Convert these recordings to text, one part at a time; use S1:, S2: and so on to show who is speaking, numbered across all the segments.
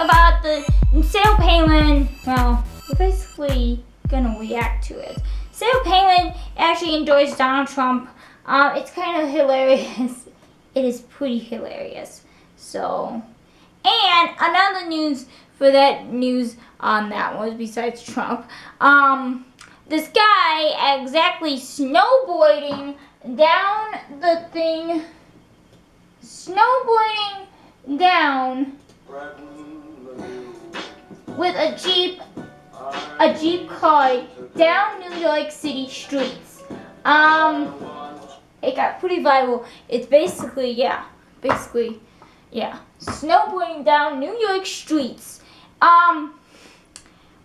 S1: about the Sarah Palin. Well, we're basically gonna react to it. Sarah Palin actually enjoys Donald Trump. Um, it's kind of hilarious. It is pretty hilarious. So, and another news for that news on that was besides Trump. Um, this guy exactly snowboarding down the thing, snowboarding down with a Jeep, a Jeep car down New York City streets. Um, it got pretty viral. It's basically, yeah, basically, yeah, snowboarding down New York streets. Um,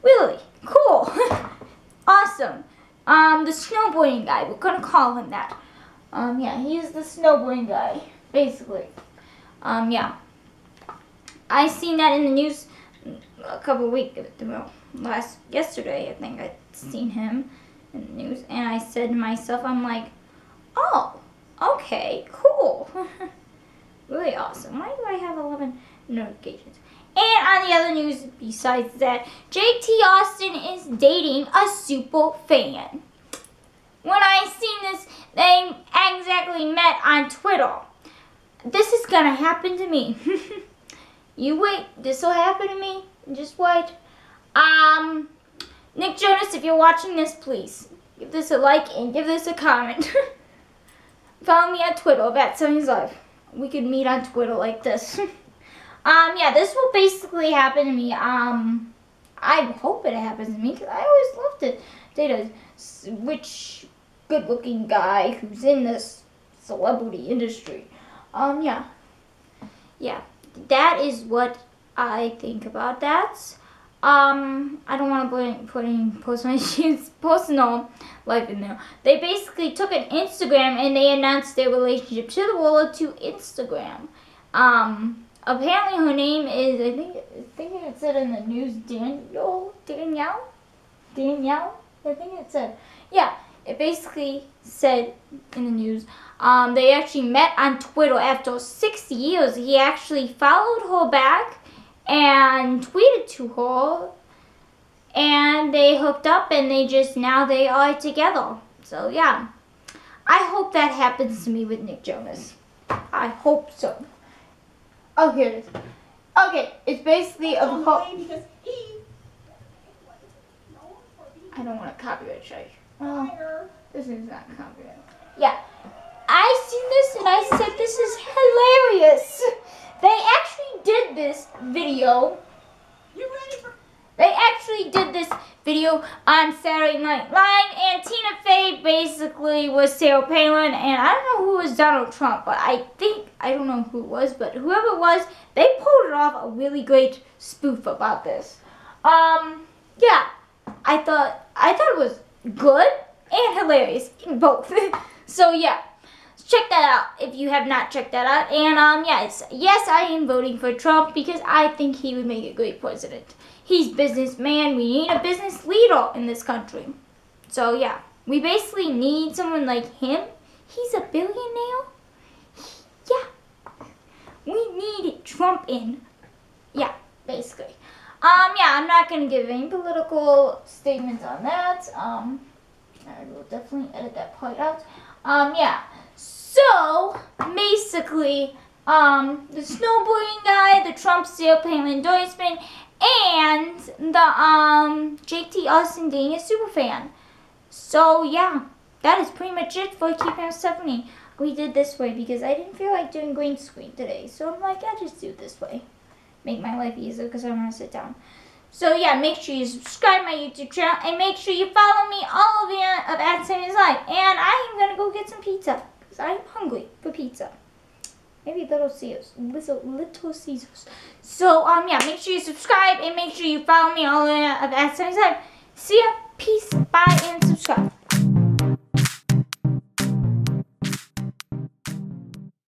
S1: really cool, awesome. Um, the snowboarding guy, we're gonna call him that. Um, yeah, he's the snowboarding guy, basically. Um, yeah. I seen that in the news a couple weeks, well, last, yesterday, I think I seen him in the news, and I said to myself, I'm like, oh, okay, cool. really awesome. Why do I have 11 notifications? And on the other news, besides that, JT Austin is dating a super fan. When I seen this, they exactly met on Twitter. This is gonna happen to me. you wait, this will happen to me. Just wait. Um, Nick Jonas, if you're watching this, please give this a like and give this a comment. Follow me on Twitter, at StephanieIsLive. We could meet on Twitter like this. Um, yeah, this will basically happen to me. Um, I hope it happens to me because I always loved it. Date a rich, good-looking guy who's in this celebrity industry. Um, yeah. Yeah, that is what I think about that. Um, I don't want to put putting post my personal life in there. They basically took an Instagram and they announced their relationship to the world to Instagram. Um, apparently her name is I think I think it said in the news Daniel Danielle Danielle I think it said yeah it basically said in the news um, they actually met on Twitter after six years he actually followed her back and tweeted to her and they hooked up and they just now they are together so yeah I hope that happens to me with Nick Jonas I hope so Oh, here it is. Okay, it's basically a whole. I don't want a copyright strike. Oh, this is not copyright. Yeah, I seen this and I said this is hilarious. They actually did this video. You ready for? They actually did this video on Saturday Night Live, and Tina Fey basically was Sarah Palin, and I don't know who was Donald Trump, but I think, I don't know who it was, but whoever it was, they pulled off a really great spoof about this. Um, yeah, I thought, I thought it was good and hilarious, both. so yeah, check that out if you have not checked that out. And um, yes, yes, I am voting for Trump because I think he would make a great president. He's businessman. We need a business leader in this country. So yeah, we basically need someone like him. He's a billionaire. Yeah, we need Trump in. Yeah, basically. Um, yeah, I'm not gonna give any political statements on that. Um, I will definitely edit that part out. Um, yeah. So basically, um, the snowboarding guy, the Trump Sarah Palin endorsement, and the um JT Austin dating a super fan. So yeah, that is pretty much it for Keep Him Stephanie. We did this way because I didn't feel like doing green screen today. So I'm like, I just do it this way. Make my life easier because I want to sit down. So yeah, make sure you subscribe my YouTube channel and make sure you follow me all over of At StephanieIsLive. And I am gonna go get some pizza because I'm hungry for pizza. Maybe Little Caesars. Little, little Caesars. So, um, yeah, make sure you subscribe and make sure you follow me all of At StephanieIsLive. See ya. Peace. Bye and subscribe.